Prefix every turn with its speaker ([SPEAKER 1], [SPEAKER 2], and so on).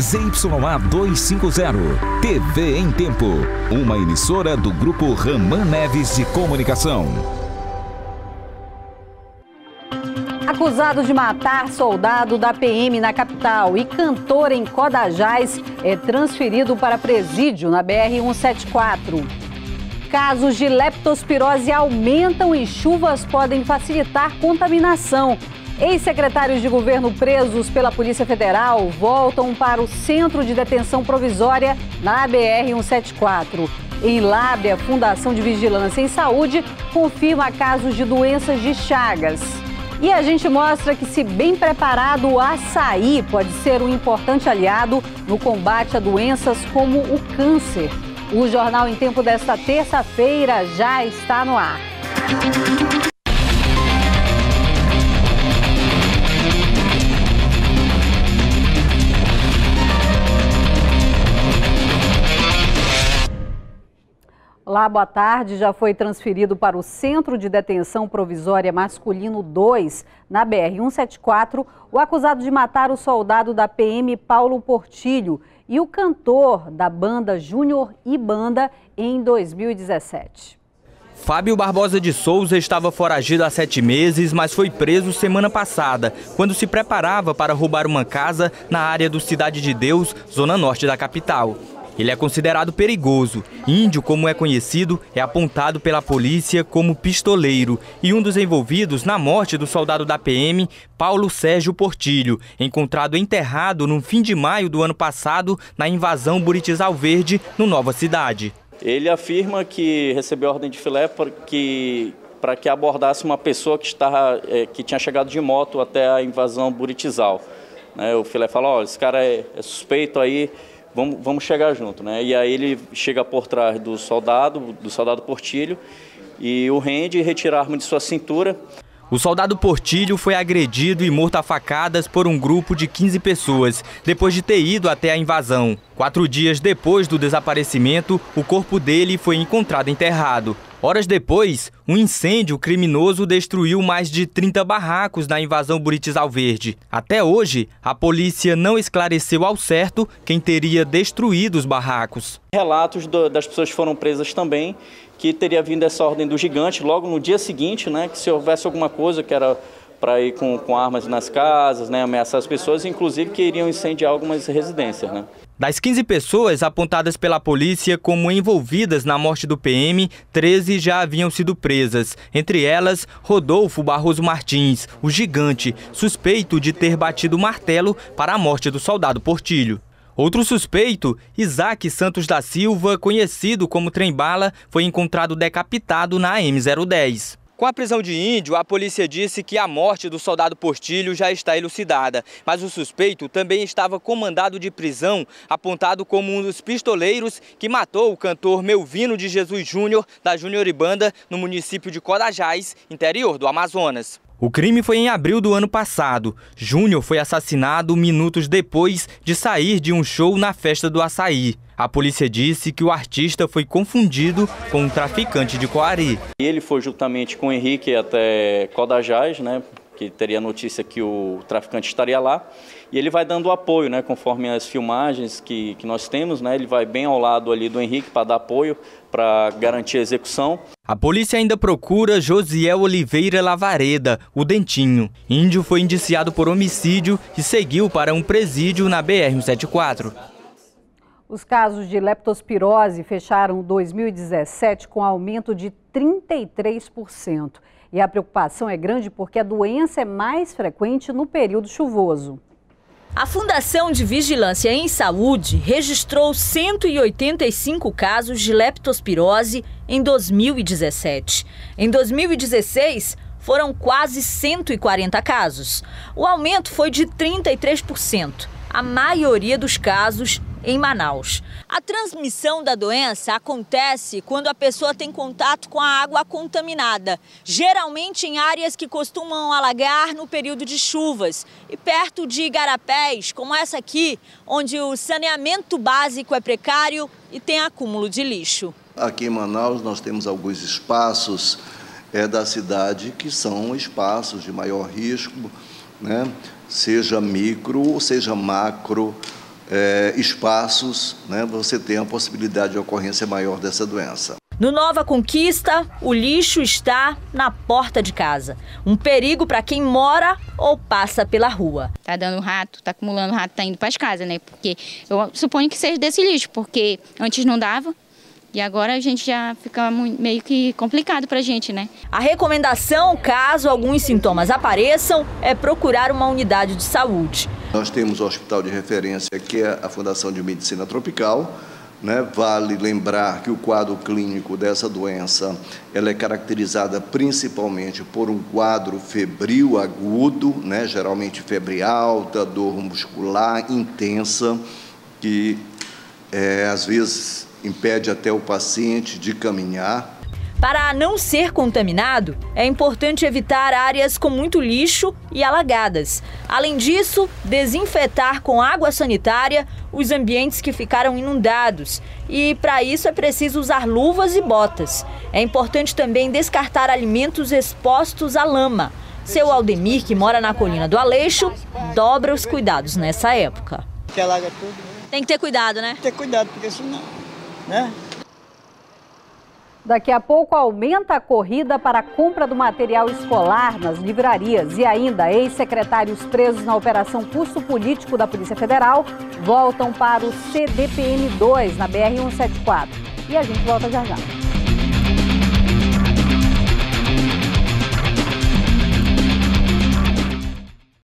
[SPEAKER 1] ZYA 250, TV em Tempo. Uma emissora do Grupo Raman Neves de Comunicação.
[SPEAKER 2] Acusado de matar soldado da PM na capital e cantor em Codajás é transferido para presídio na BR-174. Casos de leptospirose aumentam e chuvas podem facilitar contaminação. Ex-secretários de governo presos pela Polícia Federal voltam para o Centro de Detenção Provisória na BR-174. Em Lábrea, Fundação de Vigilância em Saúde confirma casos de doenças de Chagas. E a gente mostra que, se bem preparado, o açaí pode ser um importante aliado no combate a doenças como o câncer. O Jornal em Tempo desta terça-feira já está no ar. Olá, boa tarde. Já foi transferido para o Centro de Detenção Provisória Masculino 2, na BR-174, o acusado de matar o soldado da PM Paulo Portilho e o cantor da banda Júnior e Banda em 2017.
[SPEAKER 3] Fábio Barbosa de Souza estava foragido há sete meses, mas foi preso semana passada, quando se preparava para roubar uma casa na área do Cidade de Deus, zona norte da capital. Ele é considerado perigoso. Índio, como é conhecido, é apontado pela polícia como pistoleiro e um dos envolvidos na morte do soldado da PM, Paulo Sérgio Portilho, encontrado enterrado no fim de maio do ano passado na invasão Buritizal Verde, no Nova Cidade.
[SPEAKER 4] Ele afirma que recebeu ordem de filé para que, para que abordasse uma pessoa que, estava, é, que tinha chegado de moto até a invasão Buritizal. Né, o filé fala, ó, esse cara é, é suspeito aí, vamos, vamos chegar junto, né? E aí ele chega por trás do soldado, do soldado Portilho, e o rende e retira a arma de sua cintura.
[SPEAKER 3] O soldado Portilho foi agredido e morto a facadas por um grupo de 15 pessoas, depois de ter ido até a invasão. Quatro dias depois do desaparecimento, o corpo dele foi encontrado enterrado. Horas depois, um incêndio criminoso destruiu mais de 30 barracos na invasão Buritizal Verde. Até hoje, a polícia não esclareceu ao certo quem teria destruído os barracos.
[SPEAKER 4] Relatos do, das pessoas foram presas também, que teria vindo essa ordem do gigante logo no dia seguinte, né, que se houvesse alguma coisa que era para ir com, com armas nas casas, né, ameaçar as pessoas, inclusive que iriam incendiar algumas residências. Né.
[SPEAKER 3] Das 15 pessoas apontadas pela polícia como envolvidas na morte do PM, 13 já haviam sido presas. Entre elas, Rodolfo Barroso Martins, o gigante, suspeito de ter batido o martelo para a morte do soldado Portilho. Outro suspeito, Isaac Santos da Silva, conhecido como Trembala, foi encontrado decapitado na M010. Com a prisão de Índio, a polícia disse que a morte do soldado Portilho já está elucidada, mas o suspeito também estava comandado de prisão, apontado como um dos pistoleiros que matou o cantor Melvino de Jesus Júnior, da Júnior e Banda, no município de Codajás, interior do Amazonas. O crime foi em abril do ano passado. Júnior foi assassinado minutos depois de sair de um show na festa do açaí. A polícia disse que o artista foi confundido com um traficante de Coari.
[SPEAKER 4] Ele foi juntamente com o Henrique até Codajás, né, que teria notícia que o traficante estaria lá. E ele vai dando apoio, né, conforme as filmagens que, que nós temos, né, ele vai bem ao lado ali do Henrique para dar apoio, para garantir a execução.
[SPEAKER 3] A polícia ainda procura Josiel Oliveira Lavareda, o Dentinho. Índio foi indiciado por homicídio e seguiu para um presídio na BR-174.
[SPEAKER 2] Os casos de leptospirose fecharam 2017 com aumento de 33%. E a preocupação é grande porque a doença é mais frequente no período chuvoso.
[SPEAKER 5] A Fundação de Vigilância em Saúde registrou 185 casos de leptospirose em 2017. Em 2016, foram quase 140 casos. O aumento foi de 33%. A maioria dos casos em Manaus. A transmissão da doença acontece quando a pessoa tem contato com a água contaminada, geralmente em áreas que costumam alagar no período de chuvas e perto de igarapés, como essa aqui, onde o saneamento básico é precário e tem acúmulo de lixo.
[SPEAKER 6] Aqui em Manaus nós temos alguns espaços é, da cidade que são espaços de maior risco, né? seja micro ou seja macro é, espaços, né, você tem a possibilidade de ocorrência maior dessa doença.
[SPEAKER 5] No Nova Conquista, o lixo está na porta de casa. Um perigo para quem mora ou passa pela rua.
[SPEAKER 7] Tá dando rato, tá acumulando rato, tá indo para as casas, né? Porque eu suponho que seja desse lixo, porque antes não dava, e agora a gente já fica meio que complicado para a gente, né?
[SPEAKER 5] A recomendação, caso alguns sintomas apareçam, é procurar uma unidade de saúde.
[SPEAKER 6] Nós temos o hospital de referência, que é a Fundação de Medicina Tropical, né? Vale lembrar que o quadro clínico dessa doença ela é caracterizada principalmente por um quadro febril agudo, né? geralmente febre alta, dor muscular intensa, que é, às vezes impede até o paciente de caminhar.
[SPEAKER 5] Para não ser contaminado, é importante evitar áreas com muito lixo e alagadas. Além disso, desinfetar com água sanitária os ambientes que ficaram inundados. E para isso é preciso usar luvas e botas. É importante também descartar alimentos expostos à lama. Seu Aldemir, que mora na colina do Aleixo, dobra os cuidados nessa época.
[SPEAKER 8] Que tudo.
[SPEAKER 5] Tem que ter cuidado, né?
[SPEAKER 8] Ter cuidado, porque senão, né?
[SPEAKER 2] Daqui a pouco aumenta a corrida para a compra do material escolar nas livrarias e ainda ex-secretários presos na operação custo político da Polícia Federal voltam para o CDPM 2 na BR 174. E a gente volta já já.